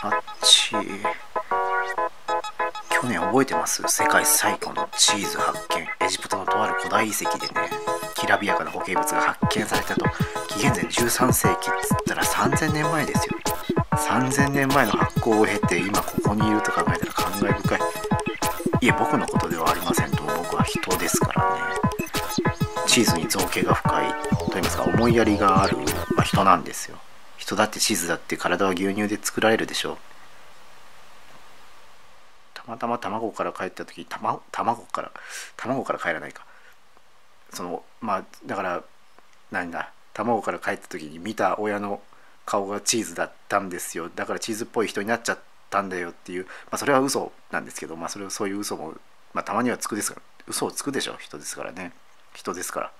あっち。去年覚えてます？世界最古のチーズ発見。エジプトのとある古代遺跡でねきらびやかな固形物が発見されたと。紀元前13世紀っつったら3000年前ですよ。3000年前の発酵を経て今ここにいると考えたら感慨深い。いえ僕のことではありませんと僕は人ですからね。チーズに造形が深いと言いますか思いやりがある、まあ、人なんですよ。人だってチーズだって体は牛乳で作られるでしょう。たまたま卵から帰った時卵卵から卵から帰らないか。そのまあだから何だ？卵から帰った時に見た親の顔がチーズだったんですよ。だからチーズっぽい人になっちゃったんだよっていう、まあ、それは嘘なんですけど、まあ、それをそういう嘘も、まあ、たまにはつくですから嘘をつくでしょ人ですからね。人ですから。